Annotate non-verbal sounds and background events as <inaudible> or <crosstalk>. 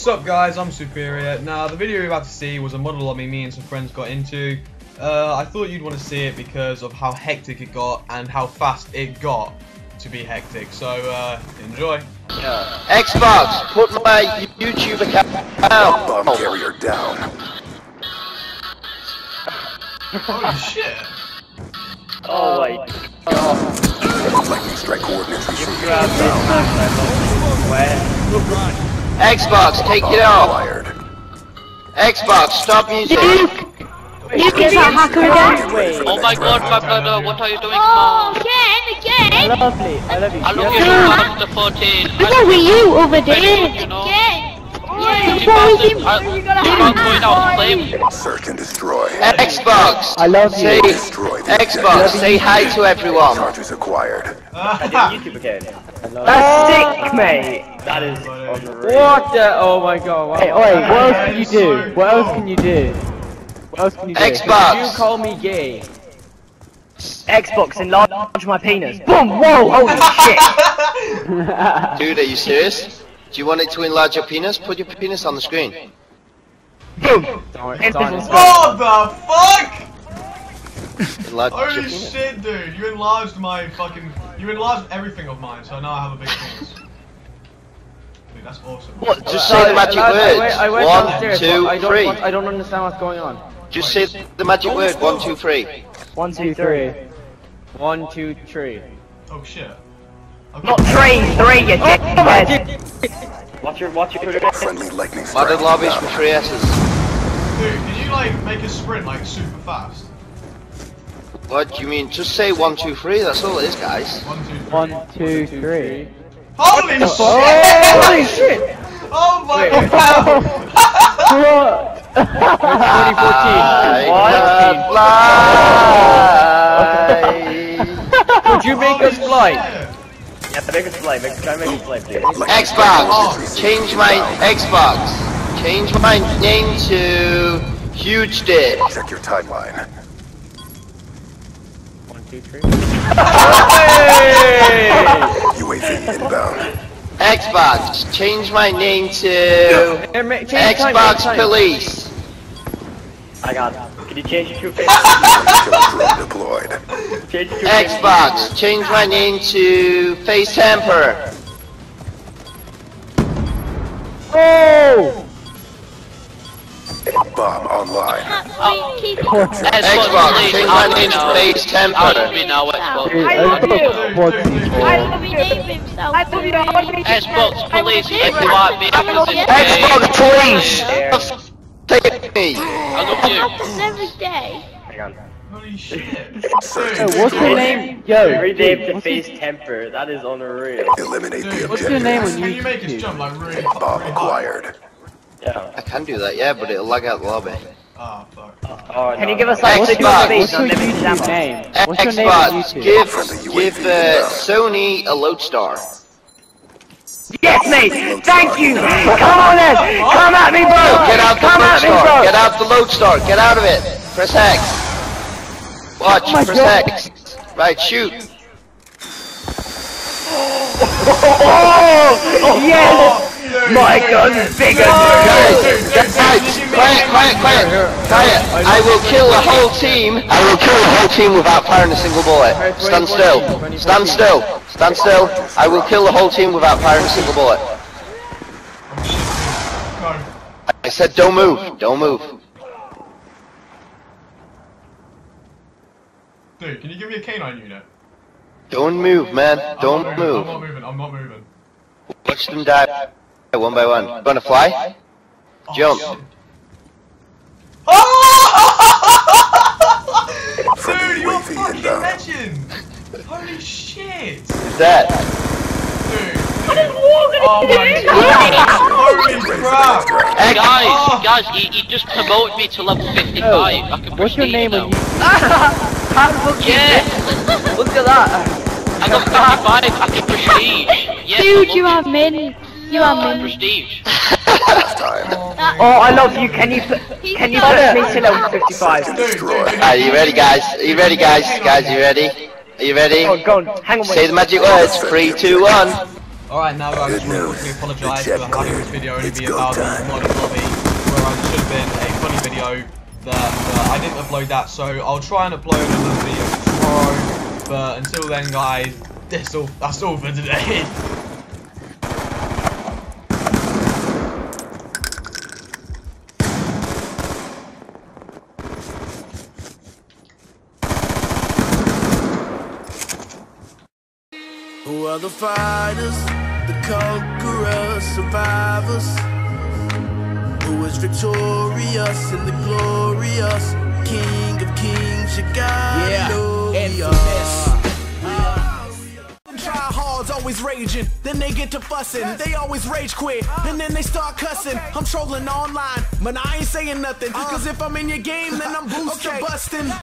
Sup guys, I'm Superior. Now the video you're about to see was a modded lobby me and some friends got into. Uh, I thought you'd want to see it because of how hectic it got and how fast it got to be hectic. So uh, enjoy. Xbox, put my YouTube account Bomb carrier down. Holy shit! Oh my Lightning strike coordinates received. Xbox, take it out. Xbox, stop music. You get that hacker again? Oh my god, my brother, what are you doing, Oh, again, again! Lovely, I love you. I look Yeah. at you, the 14. What's up with you over there? Search and destroy. Xbox, I love say you. Destroy the Xbox, say hi to everyone. Charges acquired. YouTube again. That's ah. sick, mate. That is What the? Oh my god. Hey, wait, what else can you do? What else can you do? What else can you do? Xbox. You call me gay. Xbox, enlarge my penis. Boom! Whoa! Holy <laughs> shit! Dude, are you serious? Do you want it to enlarge your penis? Put your penis on the screen. Boom! What the fuck? Enlarge your Holy penis. shit, dude! You enlarged my fucking. You enlarged everything of mine, so now I have a big penis. Dude, that's awesome. What? Just say the magic words. One, two, three. I don't understand what's going on. Just say the magic word. One, two, three. One, two, three. One, two, three. Oh shit. Okay. Not three, three, you dickhead! Oh watch your, watch your. Friendly lightning strike. Modded lobbies down. with three S's. Dude, can you like make a sprint like super fast? What do you mean? Just say one, two, three. That's all it is, guys. One, two, three. One, two, three. Holy shit! Holy shit! Oh my Wait. god! What? 2014. I fly. <laughs> Would you make us fly? Yeah. Yeah, make us fly. Make, try and make us fly, please. Lightning strike coordinates Xbox, received. change my Xbox. Change my name to Huge Dick. Check your timeline. One, two, three. <laughs> UAV inbound. Xbox, change my name to Xbox Police. I got it. Can you change it to a <laughs> face? Killer drone deployed. Change it to a face. Xbox, change my name to Face Temper. Oh! Bomb online. Xbox, change my name to Face Out of Temper. me now, Xbox. I love you. I love you. himself. I. Xbox, police, if you want me, Xbox. Police. Take me. I love you. happens every day. Hang on. Holy shit. Search Dude, and What's your destroy. name? Yo, rename to face temper. That is unreal. Eliminate the Dude, What's your name objective. on Can you make us YouTube? jump like really, Bomb really high? acquired. Yeah. I can do that, yeah, but it'll lag out the lobby. Ah, fuck. Oh, Can you give us like Xbox. What's your YouTube YouTube name? What's your name Xbox, on YouTube? give Friendly give UAV uh, inbound. Sony a Lodestar. Yes, mate. Thank you. Come on then. Come at me, bro. Get out the Come at me, bro. Get out the Lodestar. Get out of it. Press X. Watch. Oh press God. X. Right. Shoot. <laughs> Oh, yes. My gun's bigger Guys, guys, quiet, quiet, quiet, quiet. I will kill the whole team. I will kill the whole team without firing a single bullet. Stand still. Stand still. Stand still. I will kill the whole team without firing a single bullet. I said don't move. Don't move. Dude, can you give me a canine unit? Don't move, man. Don't not moving, I'm not moving, I'm not moving. Watch them die one by one. Gonna fly? Oh, Jump. shit. Oh! Friendly Dude, you're UAV fucking inbound. legend! Holy shit! Who's that? Dude. Oh my god! <laughs> Holy Ready for the crap! next round. X. Guys, oh. guys, he, he just promoted me to level 55. I can What's your name now. <laughs> on YouTube? Yeah, Look at that. I got 55. I can prestige. <laughs> Yes, Dude, I you love are min. You are min. prestige. <laughs> Oh, I love you. Can you put, can you put me to level 55? Search and Dude, destroy. dude, Are you ready, guys? Are you ready, guys? Guys, you ready? Are you ready? Oh, go on. Hang on. Say the magic words. Three, two, one. Alright, now guys, I just Good want to news. apologise for having this video only be about the time. Molly Lobby, whereas it should have been a funny video that uh, I didn't upload that, so I'll try and upload another video tomorrow, but until then guys, that's all, that's all for today. <laughs> are the fighters, the conquerors, survivors? Who is victorious in the glorious King of Kings? You gotta Yeah, know we infamous. are. Tryhards always raging, then they get to fussing. They always rage quit, and then they start cussing. I'm trolling online, but I ain't saying nothing. Uh. Cause if I'm in your game, then I'm <laughs> booster busting.